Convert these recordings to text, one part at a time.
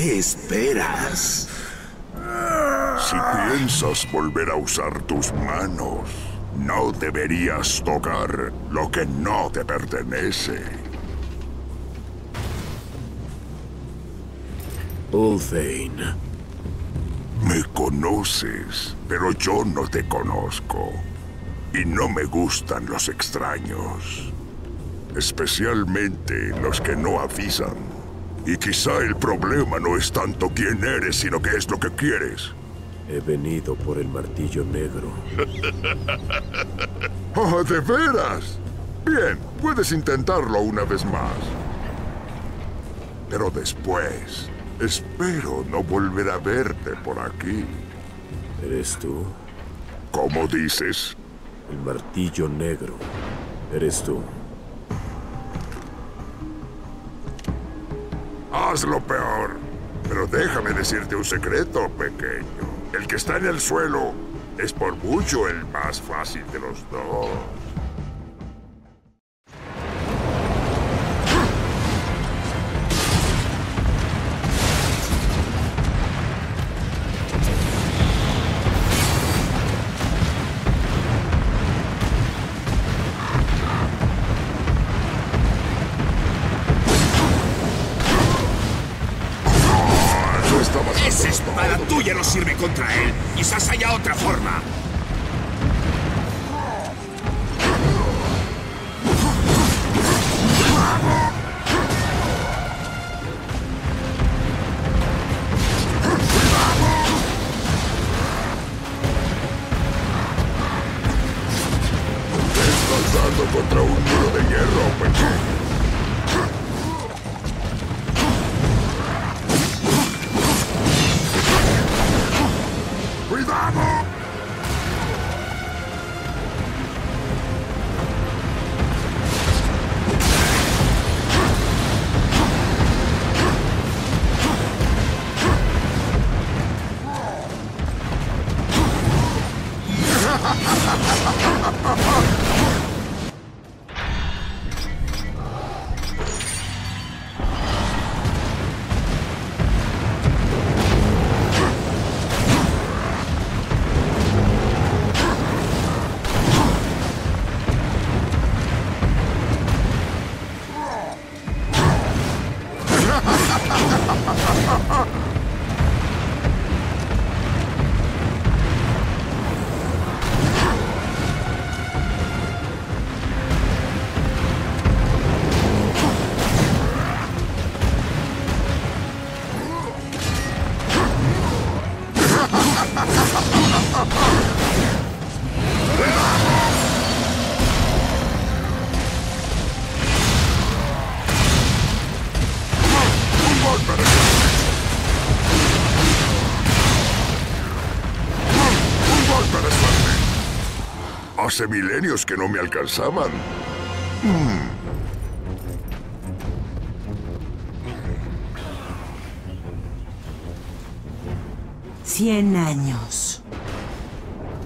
¿qué esperas? Si piensas volver a usar tus manos, no deberías tocar lo que no te pertenece. Ulthane. Me conoces, pero yo no te conozco. Y no me gustan los extraños. Especialmente los que no avisan. Y quizá el problema no es tanto quién eres, sino qué es lo que quieres. He venido por el martillo negro. ¡Oh, de veras! Bien, puedes intentarlo una vez más. Pero después, espero no volver a verte por aquí. ¿Eres tú? ¿Cómo dices? El martillo negro. ¿Eres tú? Lo peor. Pero déjame decirte un secreto, pequeño. El que está en el suelo es por mucho el más fácil de los dos. Sirve contra él. Quizás haya otra forma. Hace milenios que no me alcanzaban. Cien años.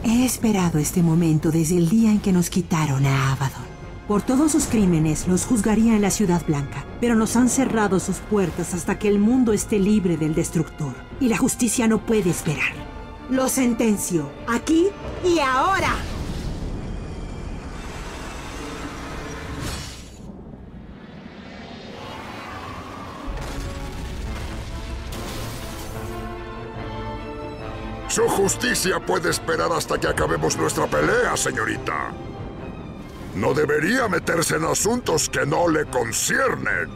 He esperado este momento desde el día en que nos quitaron a Abaddon. Por todos sus crímenes los juzgaría en la Ciudad Blanca, pero nos han cerrado sus puertas hasta que el mundo esté libre del destructor. Y la justicia no puede esperar. Lo sentencio, aquí y ahora. Su justicia puede esperar hasta que acabemos nuestra pelea, señorita. No debería meterse en asuntos que no le conciernen.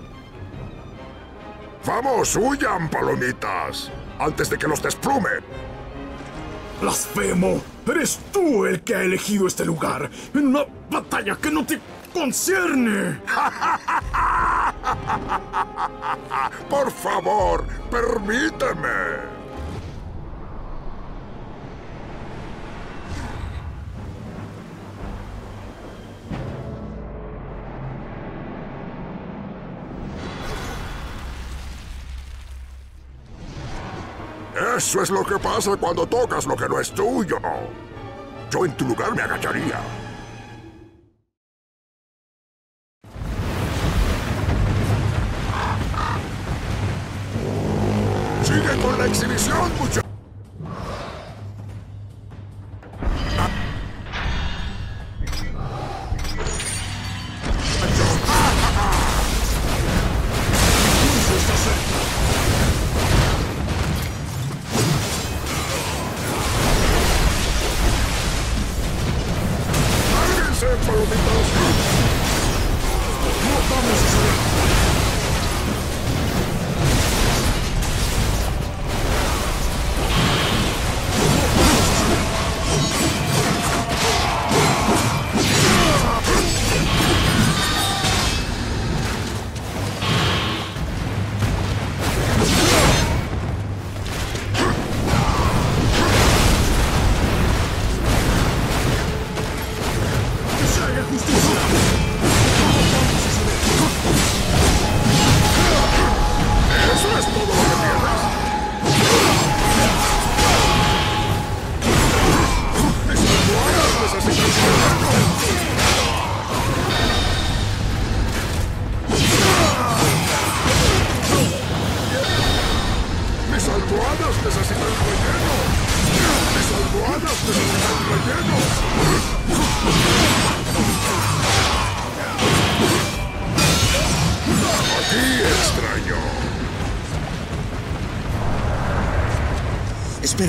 Vamos, huyan, palomitas, antes de que los desplumen. Blasfemo, eres tú el que ha elegido este lugar en una batalla que no te concierne. Por favor, permíteme. Eso es lo que pasa cuando tocas lo que no es tuyo. Yo en tu lugar me agacharía. Sigue con la exhibición, muchachos.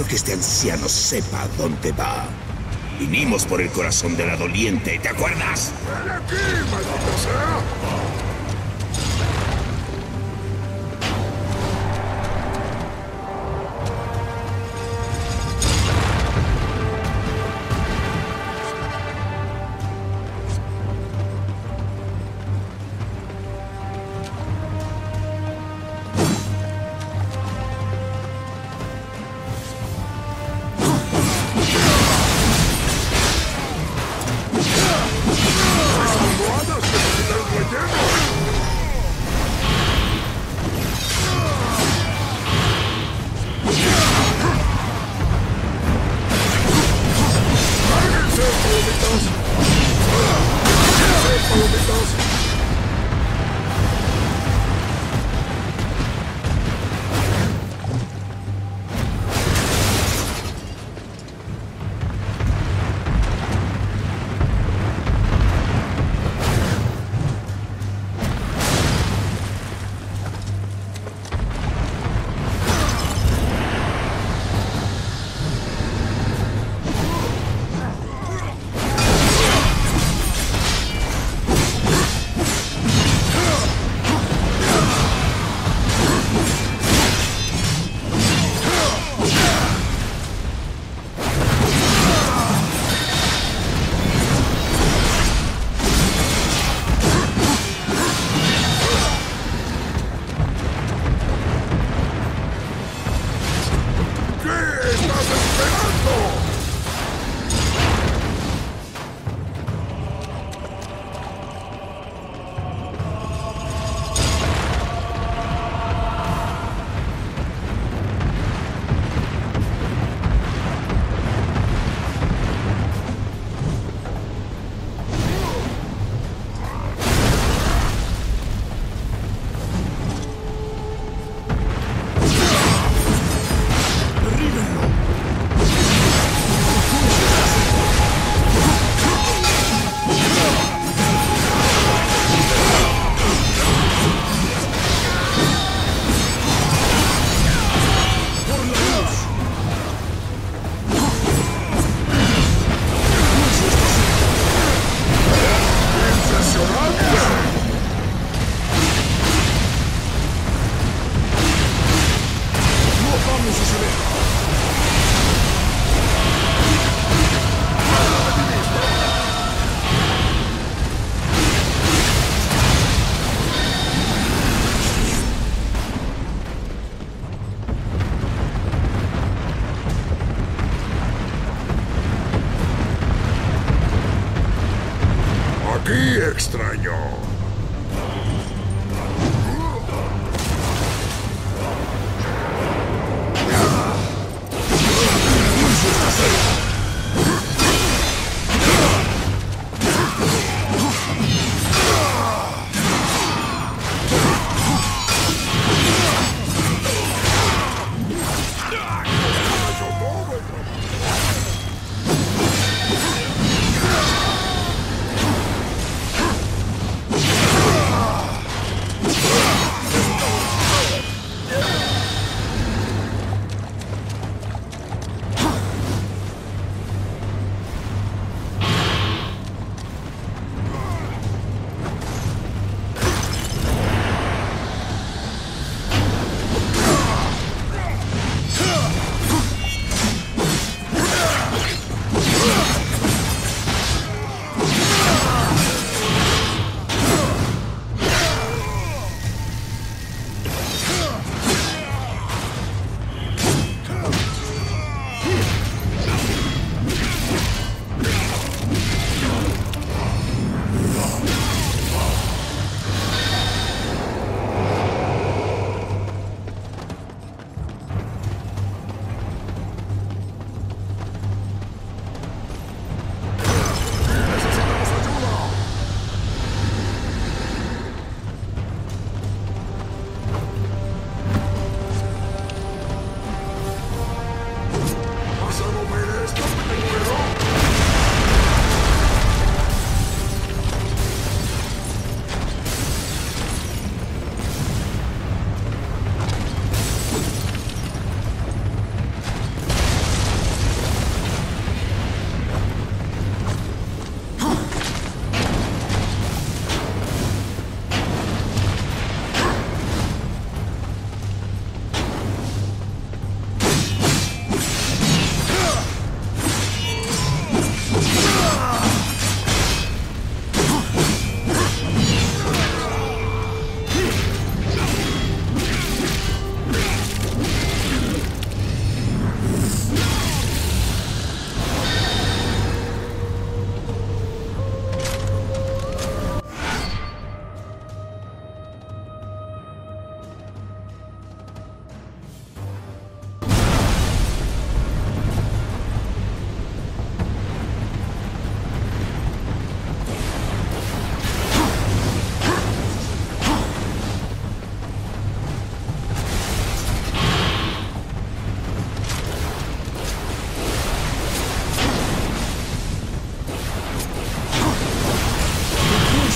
Que este anciano sepa dónde va. Vinimos por el corazón de la doliente, ¿te acuerdas? ¡Ven aquí, maldita sea!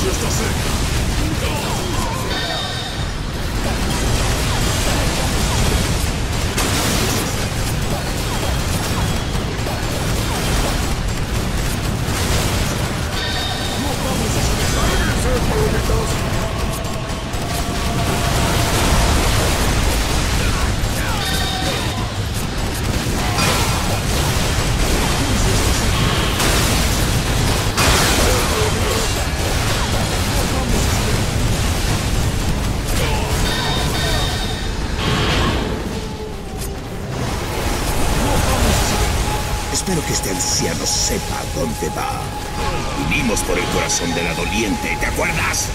Espero dónde va. Vinimos por el corazón de la doliente, ¿te acuerdas?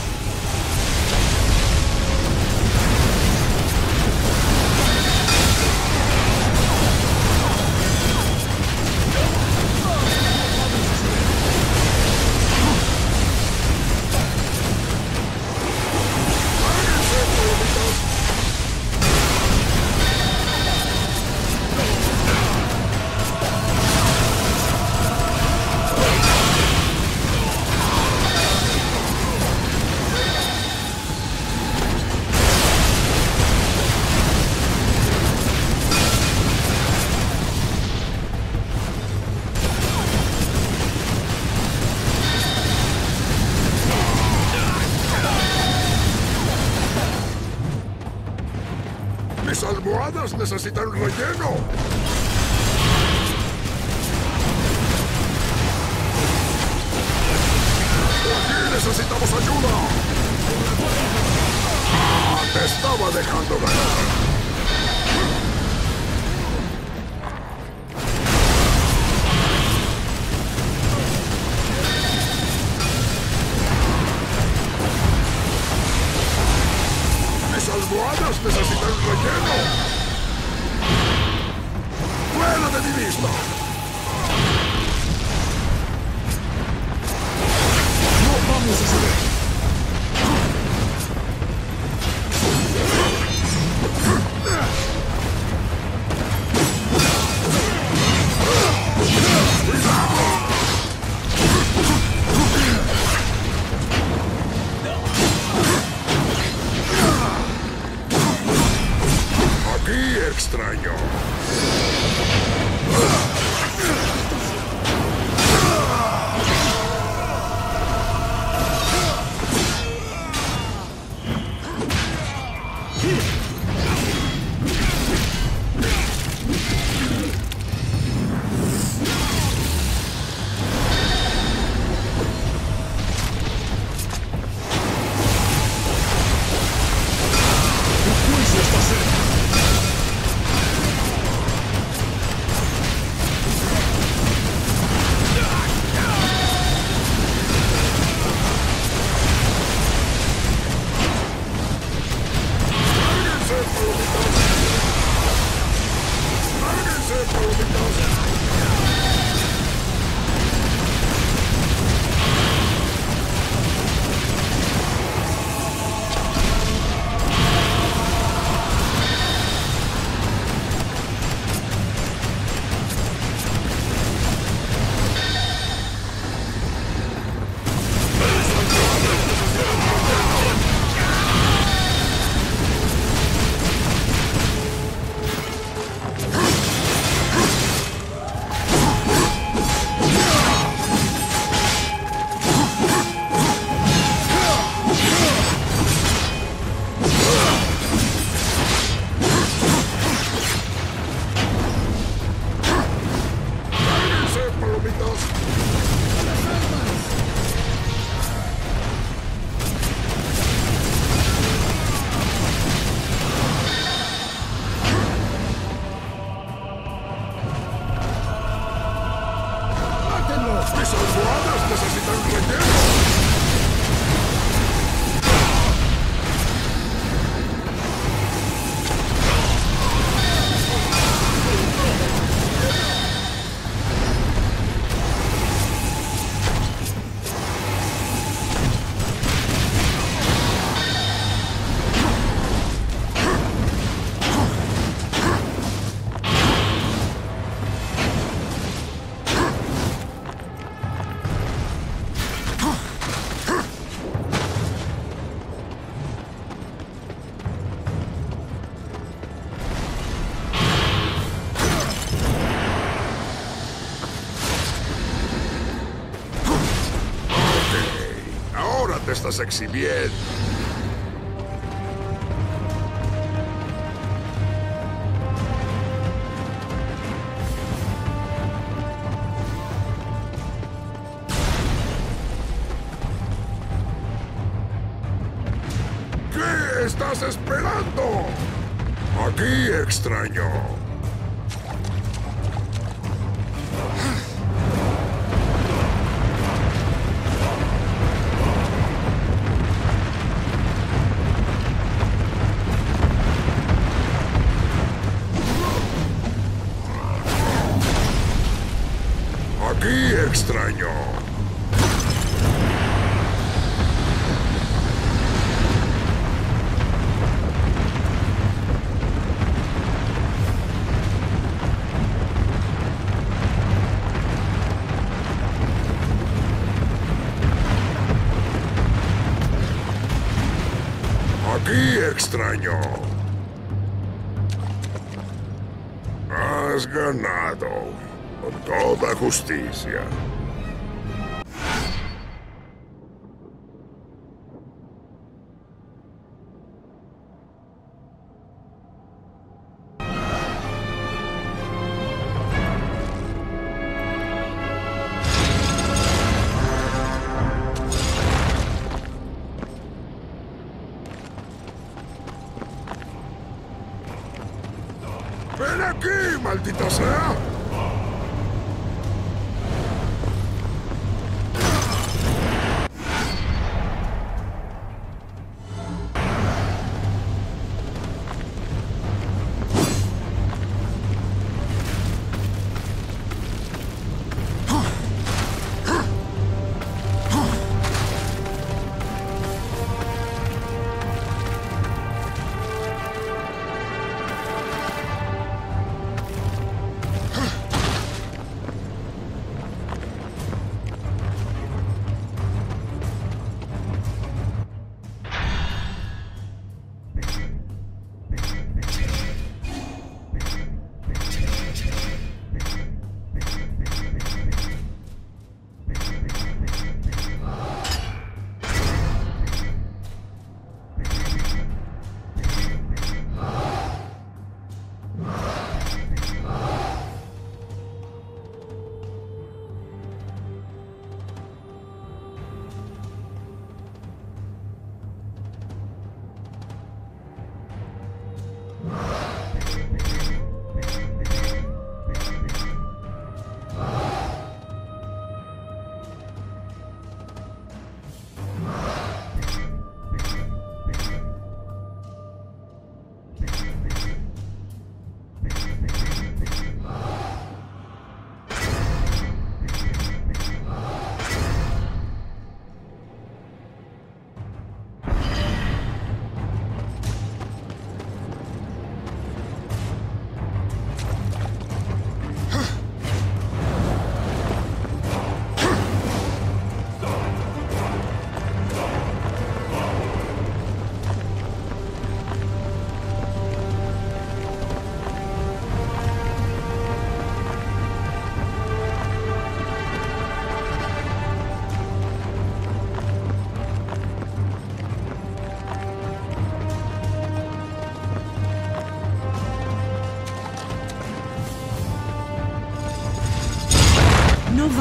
los exhibid. ¿Qué estás esperando? Aquí, extraño. extraño. Aquí extraño. Has ganado con toda justicia.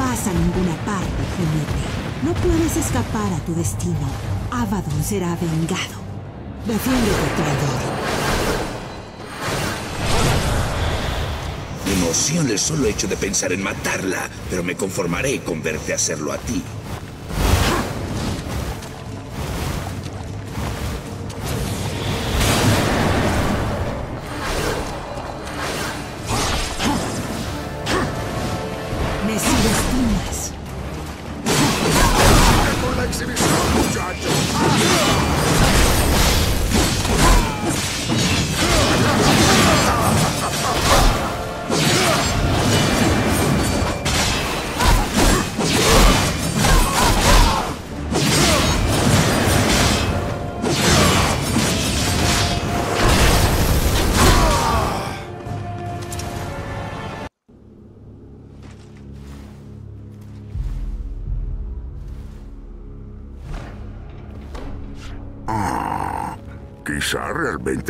Vas a ninguna parte, jinete. No puedes escapar a tu destino. Abaddon será vengado. Defiéndete, traidor. Me emociona el solo hecho de pensar en matarla, pero me conformaré con verte hacerlo a ti.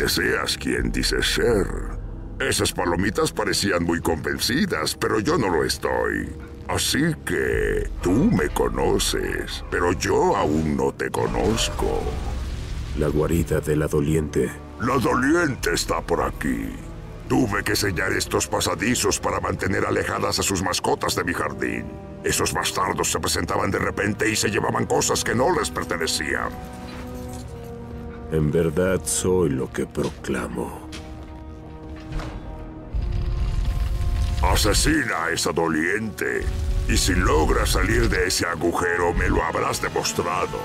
Seas quien dices ser. Esas palomitas parecían muy convencidas, pero yo no lo estoy. Así que tú me conoces, pero yo aún no te conozco. La guarida de la doliente. La doliente está por aquí. Tuve que sellar estos pasadizos para mantener alejadas a sus mascotas de mi jardín. Esos bastardos se presentaban de repente y se llevaban cosas que no les pertenecían. En verdad soy lo que proclamo. Asesina a esa doliente. Y si logras salir de ese agujero, me lo habrás demostrado.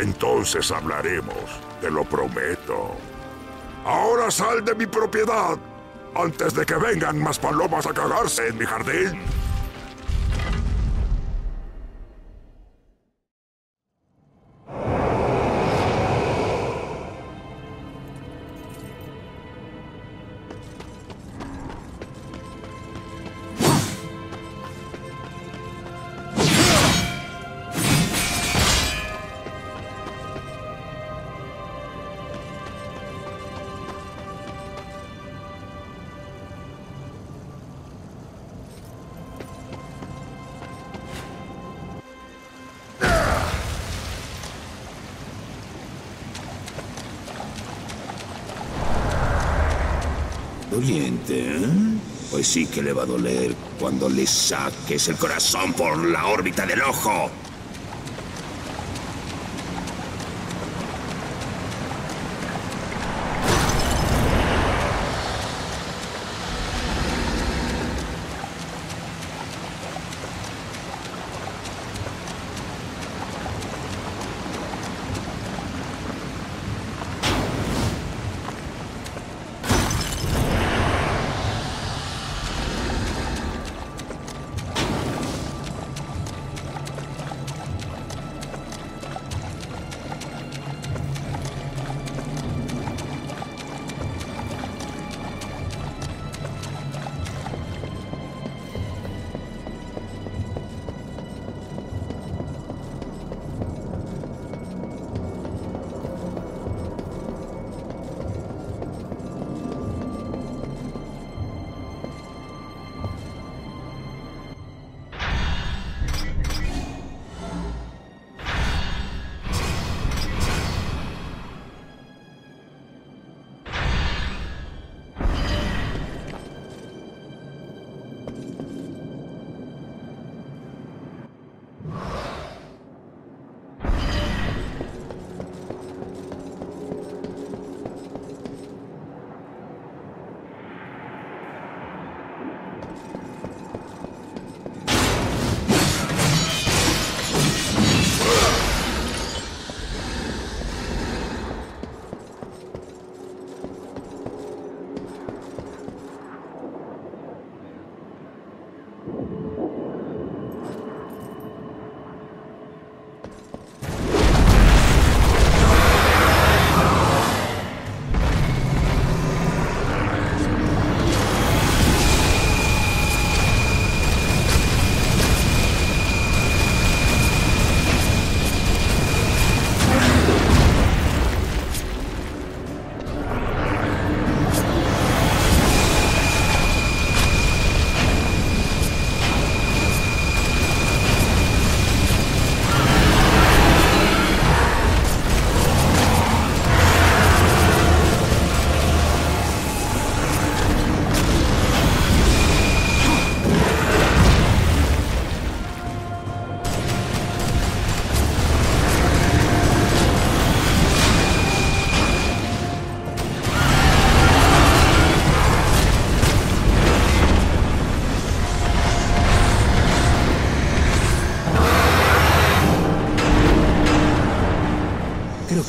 Entonces hablaremos, te lo prometo. Ahora sal de mi propiedad, antes de que vengan más palomas a cagarse en mi jardín. Doliente, ¿eh? Pues sí que le va a doler cuando le saques el corazón por la órbita del ojo.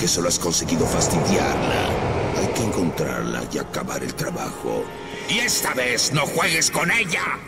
Que solo has conseguido fastidiarla. Hay que encontrarla y acabar el trabajo. Y esta vez no juegues con ella.